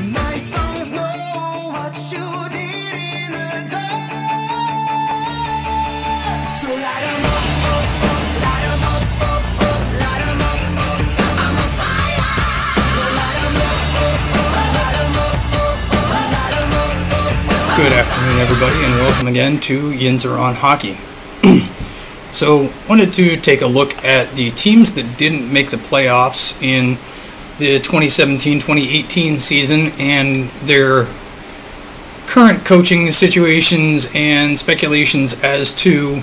Good afternoon, everybody, and welcome again to Yinzer on Hockey. so, wanted to take a look at the teams that didn't make the playoffs in the 2017-2018 season and their current coaching situations and speculations as to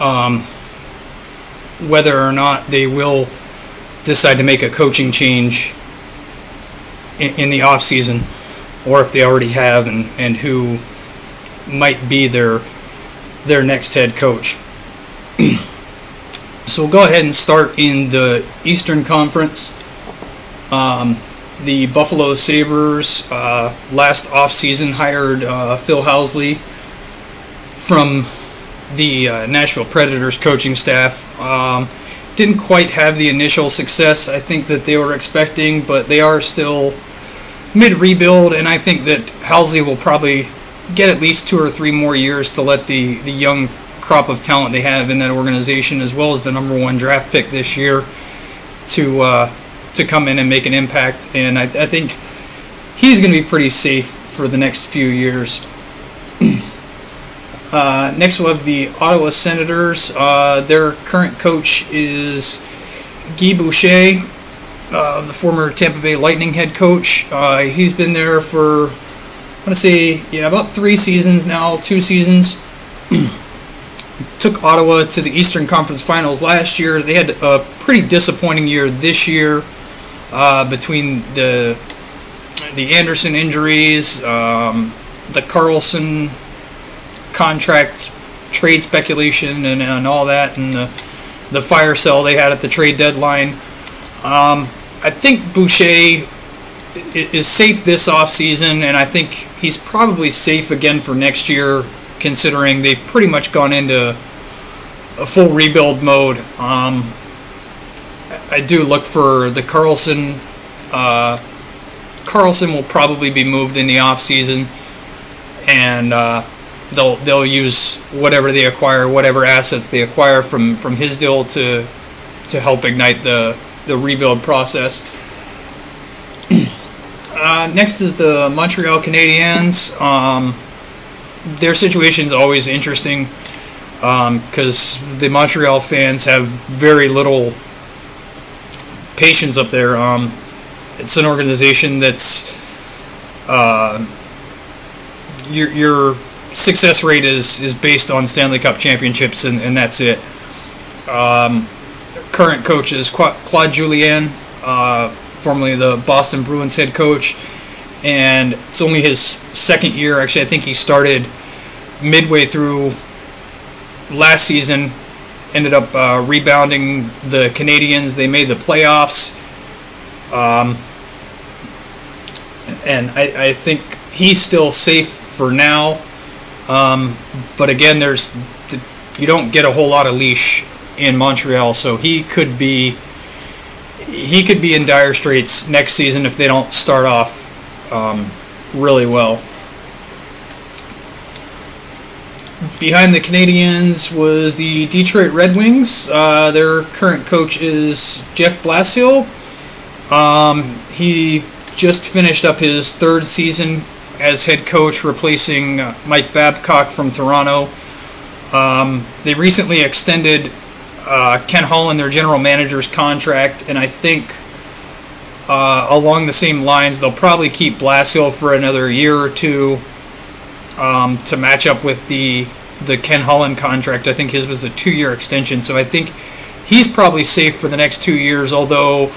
um, whether or not they will decide to make a coaching change in, in the off season or if they already have, and, and who might be their their next head coach. so we'll go ahead and start in the Eastern Conference. Um, the Buffalo Sabres uh, last offseason hired uh, Phil Housley from the uh, Nashville Predators coaching staff. Um, didn't quite have the initial success I think that they were expecting, but they are still mid rebuild, and I think that Housley will probably get at least two or three more years to let the, the young crop of talent they have in that organization, as well as the number one draft pick this year, to uh, to come in and make an impact. And I, I think he's going to be pretty safe for the next few years. Uh, next, we'll have the Ottawa Senators. Uh, their current coach is Guy Boucher, uh, the former Tampa Bay Lightning head coach. Uh, he's been there for, I want to say, yeah, about three seasons now, two seasons. Took Ottawa to the Eastern Conference Finals last year. They had a pretty disappointing year this year uh, between the the Anderson injuries, um, the Karlsson contract trade speculation, and, and all that, and the the fire sale they had at the trade deadline. Um, I think Boucher is safe this offseason, and I think he's probably safe again for next year, considering they've pretty much gone into a full rebuild mode. Um, I do look for the Karlsson. Uh, Karlsson will probably be moved in the offseason, and uh, they'll they'll use whatever they acquire, whatever assets they acquire from from his deal to to help ignite the the rebuild process. Uh, next is the Montreal Canadiens. Um, their situation is always interesting because the Montreal fans have very little patience up there. Um, it's an organization that's uh, your your success rate is is based on Stanley Cup championships, and, and that's it. Um, current coach is Claude Julien, uh, formerly the Boston Bruins head coach, and it's only his second year. Actually, I think he started midway through last season. Ended up uh, rebounding the Canadiens. They made the playoffs. Um, and I, I think he's still safe for now. Um, but again, there's you don't get a whole lot of leash in Montreal, so he could be he could be in dire straits next season if they don't start off um, really well. Behind the Canadiens was the Detroit Red Wings. Uh, their current coach is Jeff Blashill. Um, he just finished up his third season as head coach, replacing uh, Mike Babcock from Toronto. Um, they recently extended uh, Ken Holland, their general manager's contract, and I think uh, along the same lines, they'll probably keep Blashill for another year or two um, to match up with the the Ken Holland contract. I think his was a two-year extension, so I think he's probably safe for the next two years. Although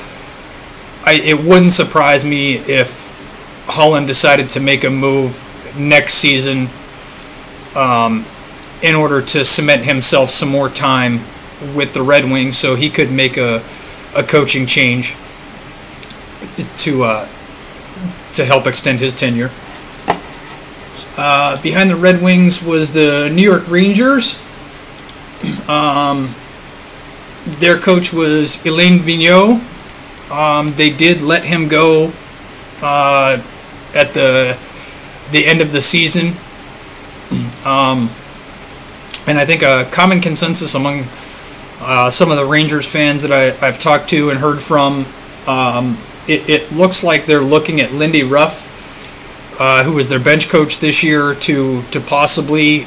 I, it wouldn't surprise me if Holland decided to make a move next season um, in order to cement himself some more time with the Red Wings, so he could make a, a coaching change to uh, to help extend his tenure. Uh, behind the Red Wings was the New York Rangers. Um, their coach was Alain Vigneault. Um, they did let him go uh, at the the end of the season. Um, and I think a common consensus among uh, some of the Rangers fans that I, I've talked to and heard from, um, it, it looks like they're looking at Lindy Ruff, uh, who was their bench coach this year, to to possibly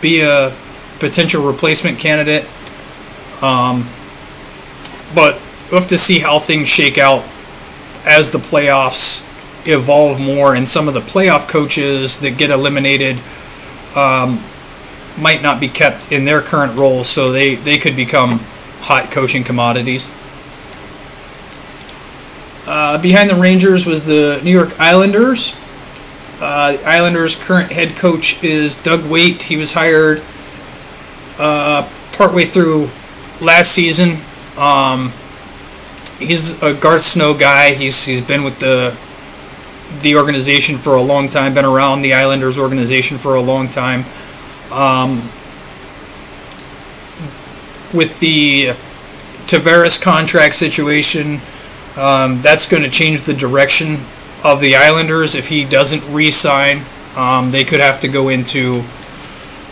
be a potential replacement candidate. Um, but we'll have to see how things shake out as the playoffs evolve more, and some of the playoff coaches that get eliminated um, might not be kept in their current roles, so they, they could become hot coaching commodities. Uh, behind the Rangers was the New York Islanders. Uh, the Islanders' current head coach is Doug Weight. He was hired uh, partway through last season. Um, he's a Garth Snow guy. He's he's been with the the organization for a long time. Been around the Islanders organization for a long time. Um, with the Tavares contract situation, um, that's going to change the direction of the Islanders. If he doesn't re-sign, um, they could have to go into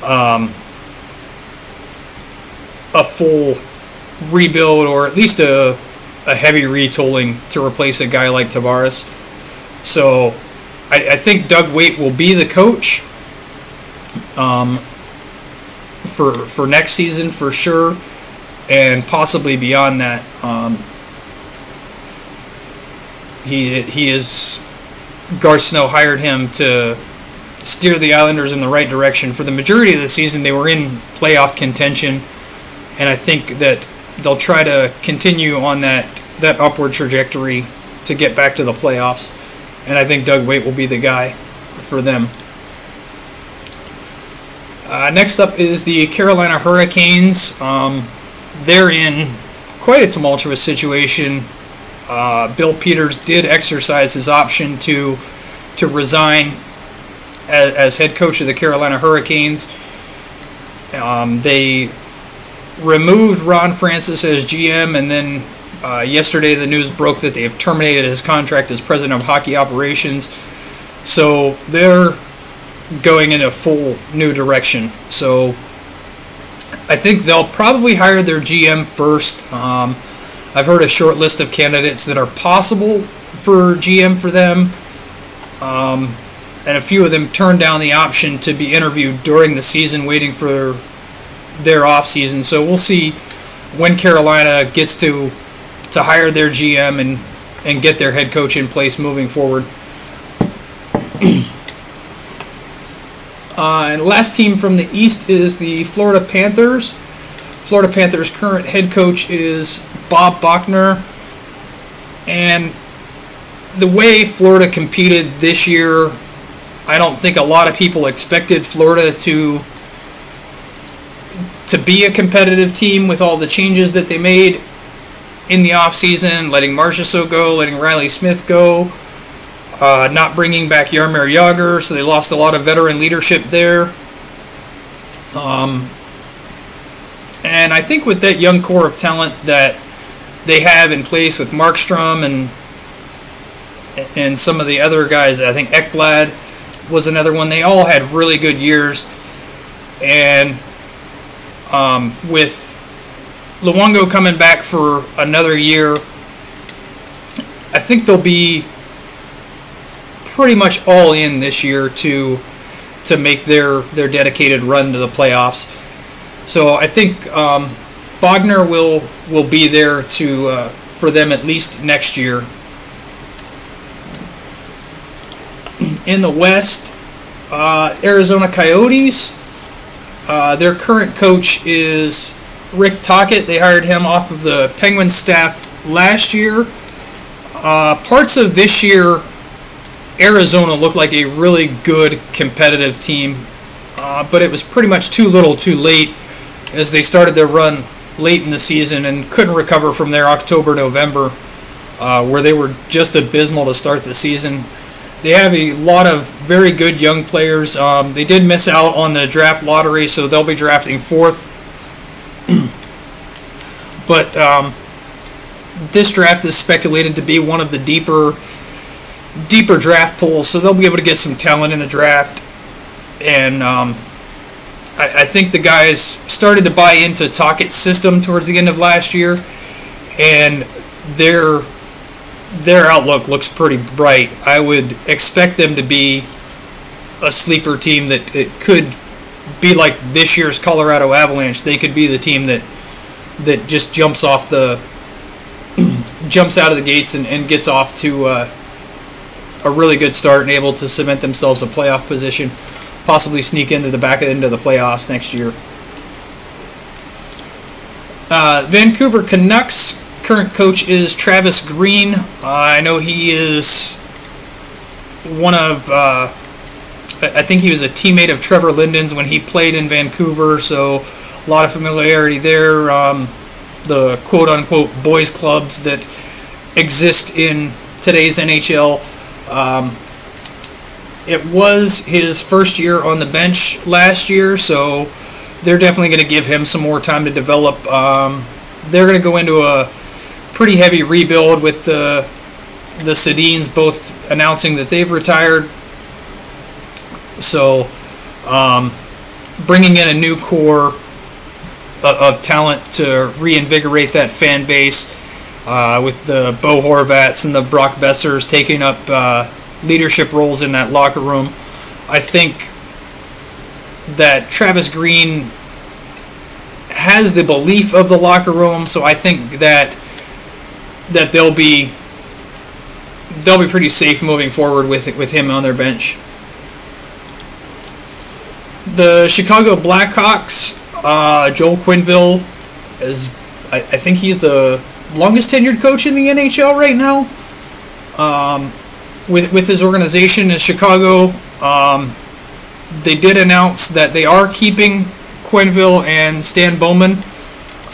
um, a full rebuild or at least a, a heavy retooling to replace a guy like Tavares. So I, I think Doug Weight will be the coach um, for for next season for sure, and possibly beyond that. Um, he he is Snow hired him to steer the Islanders in the right direction for the majority of the season. They were in playoff contention, and I think that they'll try to continue on that that upward trajectory to get back to the playoffs. And I think Doug Weight will be the guy for them. Uh, next up is the Carolina Hurricanes. Um, they're in quite a tumultuous situation. Uh, Bill Peters did exercise his option to to resign as, as head coach of the Carolina Hurricanes. Um, they removed Ron Francis as GM, and then uh, yesterday the news broke that they have terminated his contract as president of hockey operations. So they're going in a full new direction. So I think they'll probably hire their GM first. Um, I've heard a short list of candidates that are possible for GM for them. Um, and a few of them turned down the option to be interviewed during the season, waiting for their off season. So we'll see when Carolina gets to to hire their GM and and get their head coach in place moving forward. uh, and last team from the East is the Florida Panthers. Florida Panthers' current head coach is Bob Boughner. and the way Florida competed this year, I don't think a lot of people expected Florida to to be a competitive team with all the changes that they made in the offseason, letting Marchessault go, letting Reilly Smith go, uh, not bringing back Jaromir Jagr, so they lost a lot of veteran leadership there. Um, and I think with that young core of talent that they have in place with Markstrom and and some of the other guys, I think Ekblad was another one. They all had really good years, and um, with Luongo coming back for another year, I think they'll be pretty much all in this year to to make their their dedicated run to the playoffs. So I think um, Boughner will will be there to uh, for them at least next year. In the West, uh, Arizona Coyotes. Uh, their current coach is Rick Tocchet. They hired him off of the Penguins staff last year. Uh, parts of this year, Arizona looked like a really good competitive team, uh, but it was pretty much too little too late as they started their run late in the season and couldn't recover from their October November, uh, where they were just abysmal to start the season. They have a lot of very good young players. Um, they did miss out on the draft lottery, so they'll be drafting fourth. but um, this draft is speculated to be one of the deeper deeper draft pools, so they'll be able to get some talent in the draft. And um, I, I think the guys started to buy into Tocchet's system towards the end of last year, and their their outlook looks pretty bright. I would expect them to be a sleeper team that it could be like this year's Colorado Avalanche. They could be the team that that just jumps off the jumps out of the gates and, and gets off to uh, a really good start and able to cement themselves a playoff position, possibly sneak into the back end of the playoffs next year. Uh, Vancouver Canucks current coach is Travis Green. Uh, I know he is one of. Uh, I think he was a teammate of Trevor Linden's when he played in Vancouver, so a lot of familiarity there. Um, the quote unquote boys clubs that exist in today's NHL. Um, it was his first year on the bench last year, so they're definitely going to give him some more time to develop. Um, they're going to go into a pretty heavy rebuild with the the Sedins both announcing that they've retired. So, um, bringing in a new core of, of talent to reinvigorate that fan base, uh, with the Bo Horvats and the Brock Boesers taking up uh, leadership roles in that locker room. I think that Travis Green has the belief of the locker room, so I think that that they'll be they'll be pretty safe moving forward with with him on their bench. The Chicago Blackhawks, uh, Joel Quenneville, is I, I think he's the longest tenured coach in the NHL right now. Um, with with his organization in Chicago, um, they did announce that they are keeping Quenneville and Stan Bowman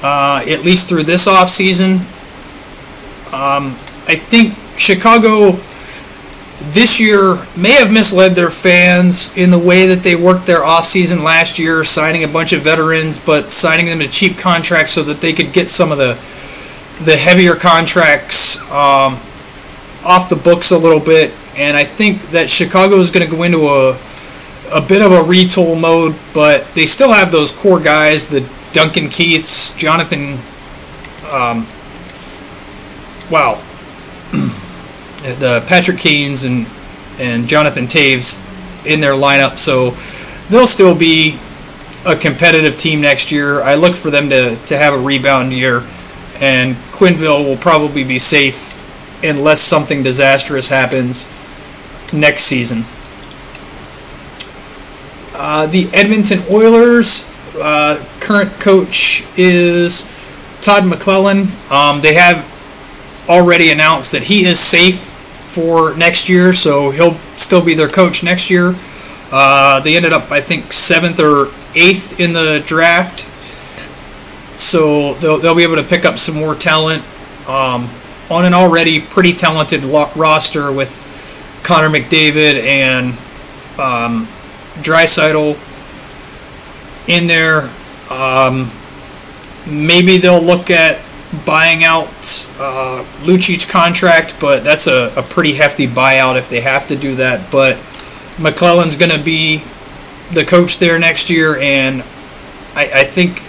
uh, at least through this off season. Um, I think Chicago this year may have misled their fans in the way that they worked their offseason last year, signing a bunch of veterans, but signing them to cheap contracts so that they could get some of the the heavier contracts um, off the books a little bit. And I think that Chicago is going to go into a a bit of a retool mode, but they still have those core guys, the Duncan Keiths, Jonathan. Um, wow, the Patrick Kanes and and Jonathan Toews in their lineup, so they'll still be a competitive team next year. I look for them to, to have a rebound year, and Quenneville will probably be safe unless something disastrous happens next season. Uh, the Edmonton Oilers uh, current coach is Todd McLellan. Um, they have already announced that he is safe for next year, so he'll still be their coach next year. Uh, they ended up, I think, seventh or eighth in the draft, so they'll, they'll be able to pick up some more talent um, on an already pretty talented roster with Connor McDavid and um, in there. Um, maybe they'll look at buying out uh, Lucic's contract, but that's a, a pretty hefty buyout if they have to do that. But McLellan's going to be the coach there next year, and I, I think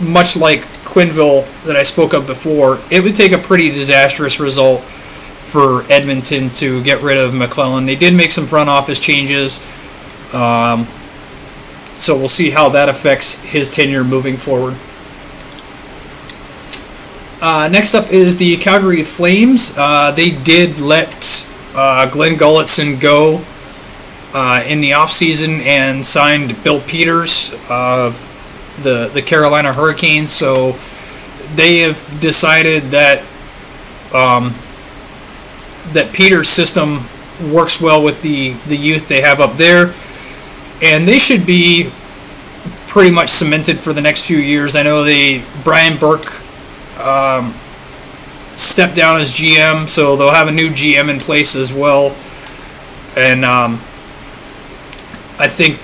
much like Quenneville that I spoke of before, it would take a pretty disastrous result for Edmonton to get rid of McLellan. They did make some front office changes, um, so we'll see how that affects his tenure moving forward. Uh, next up is the Calgary Flames. Uh, they did let uh, Glen Gulutzan go uh, in the offseason and signed Bill Peters of the, the Carolina Hurricanes. So they have decided that um, that Peters' system works well with the, the youth they have up there. And they should be pretty much cemented for the next few years. I know they Brian Burke um, stepped down as GM, so they'll have a new GM in place as well. And um, I think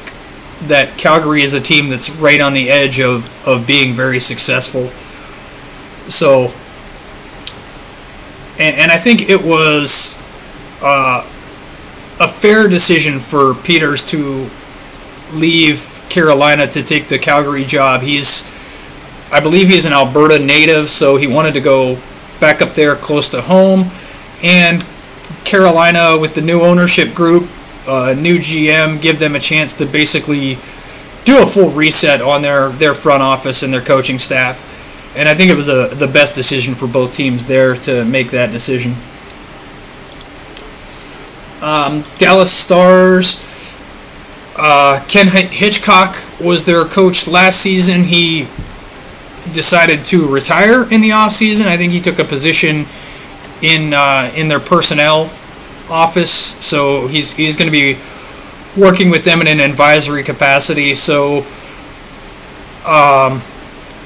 that Calgary is a team that's right on the edge of, of being very successful. So, and, and I think it was uh, a fair decision for Peters to leave Carolina to take the Calgary job. He's, I believe he's an Alberta native, so he wanted to go back up there close to home. And Carolina, with the new ownership group, uh, new GM, give them a chance to basically do a full reset on their, their front office and their coaching staff. And I think it was a, the best decision for both teams there to make that decision. Um, Dallas Stars. Uh, Ken Hitchcock was their coach last season. He decided to retire in the offseason. I think he took a position in uh, in their personnel office, so he's he's going to be working with them in an advisory capacity. So, um,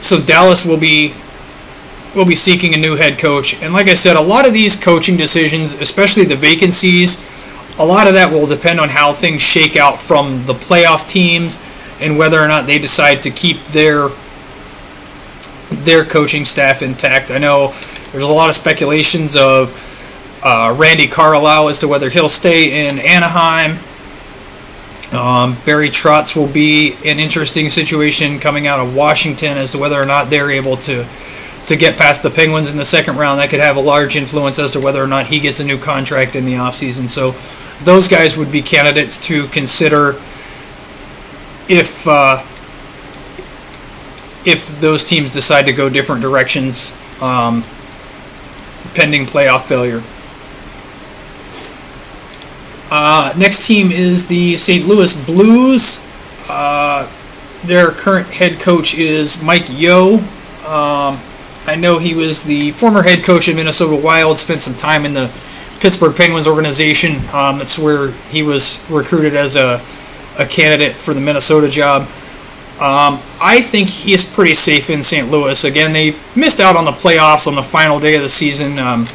so Dallas will be will be seeking a new head coach, and like I said, a lot of these coaching decisions, especially the vacancies, a lot of that will depend on how things shake out from the playoff teams and whether or not they decide to keep their their coaching staff intact. I know there's a lot of speculations of uh, Randy Carlyle as to whether he'll stay in Anaheim. Um, Barry Trotz will be an interesting situation coming out of Washington as to whether or not they're able to to get past the Penguins in the second round. That could have a large influence as to whether or not he gets a new contract in the offseason. So those guys would be candidates to consider if uh, if those teams decide to go different directions um, pending playoff failure. Uh, next team is the St. Louis Blues. Uh, their current head coach is Mike Yeo. Um, I know he was the former head coach of Minnesota Wild, spent some time in the Pittsburgh Penguins organization. Um, that's where he was recruited as a, a candidate for the Minnesota job. Um, I think he's pretty safe in St. Louis. Again, they missed out on the playoffs on the final day of the season. Um,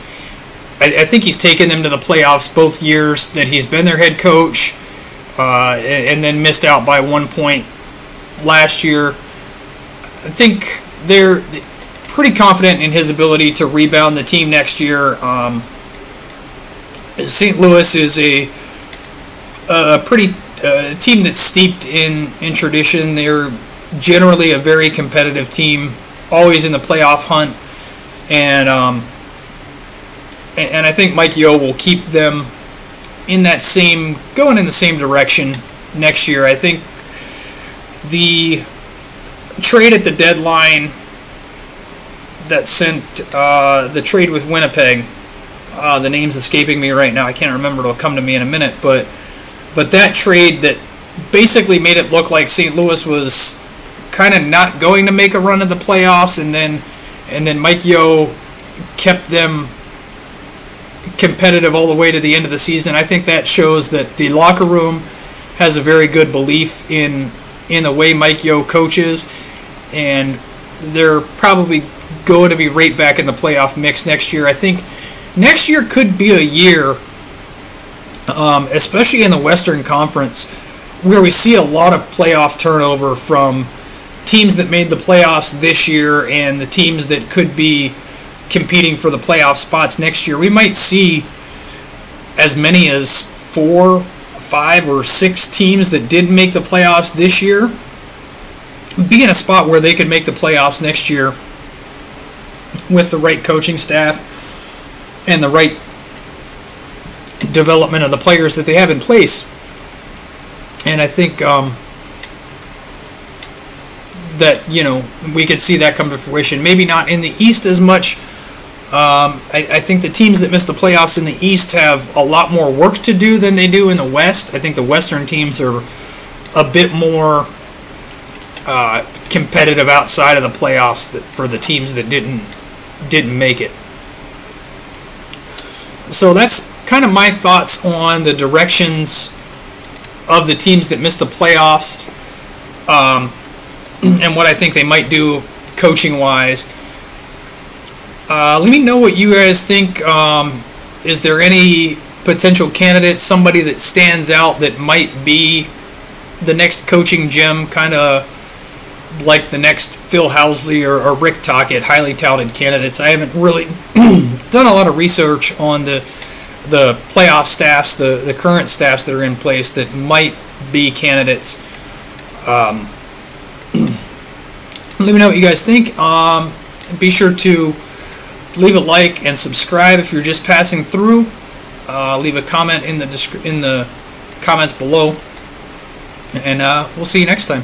I, I, think he's taken them to the playoffs both years that he's been their head coach, uh, and, and then missed out by one point last year. I think they're pretty confident in his ability to rebound the team next year. Um, St. Louis is a, a pretty uh, team that's steeped in, in tradition. They're generally a very competitive team, always in the playoff hunt, and um, and, I think Mike Yeo will keep them in that same going in the same direction next year. I think the trade at the deadline that sent uh, the trade with Winnipeg. Uh, the name's escaping me right now. I can't remember. It'll come to me in a minute. But but that trade that basically made it look like St. Louis was kind of not going to make a run of the playoffs, and then and then Mike Yeo kept them competitive all the way to the end of the season. I think that shows that the locker room has a very good belief in in the way Mike Yeo coaches, and they're probably going to be right back in the playoff mix next year. I think next year could be a year, um, especially in the Western Conference, where we see a lot of playoff turnover from teams that made the playoffs this year and the teams that could be competing for the playoff spots next year. We might see as many as four, five, or six teams that did make the playoffs this year be in a spot where they could make the playoffs next year with the right coaching staff and the right development of the players that they have in place. And I think um, that you know we could see that come to fruition. Maybe not in the East as much. Um, I, I, think the teams that miss the playoffs in the East have a lot more work to do than they do in the West. I think the Western teams are a bit more uh, competitive outside of the playoffs that, for the teams that didn't didn't make it. So that's kind of my thoughts on the directions of the teams that missed the playoffs um, and what I think they might do coaching wise. Uh, let me know what you guys think. Um, is there any potential candidate, somebody that stands out that might be the next coaching gem, kind of like the next Phil Housley or, or Rick Tocchet, highly touted candidates. I haven't really done a lot of research on the the playoff staffs, the, the current staffs that are in place that might be candidates. Um, let me know what you guys think. Um, be sure to leave a like and subscribe if you're just passing through. Uh, leave a comment in the in the comments below, and uh, we'll see you next time.